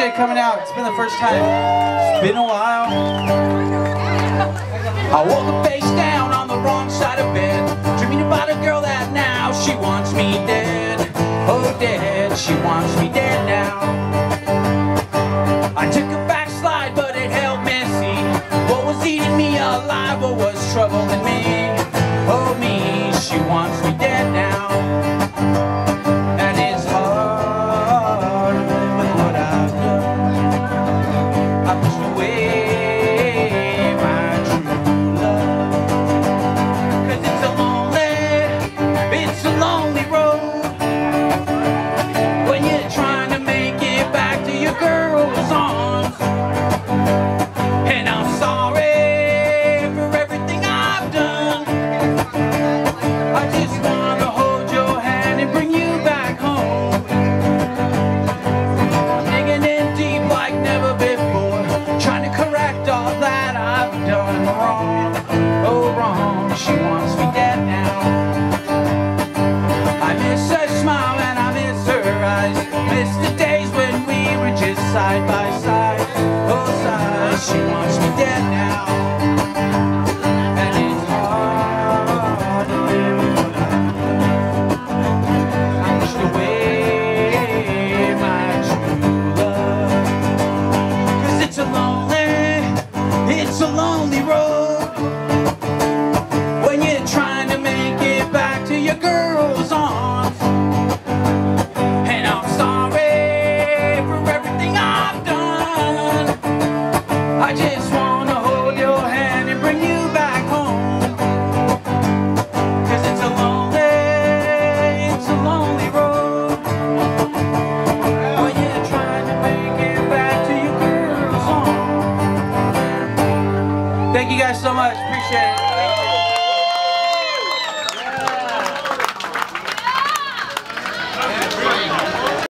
appreciate coming out. It's been the first time. It's been a while. I woke up face down on the wrong side of bed, dreaming about a girl that now she wants me dead. Oh, dead, she wants me dead now. I took a backslide, but it held messy. What was eating me alive? What was trouble? side by side, oh side. She wants me dead now. Thank you guys so much. Appreciate it.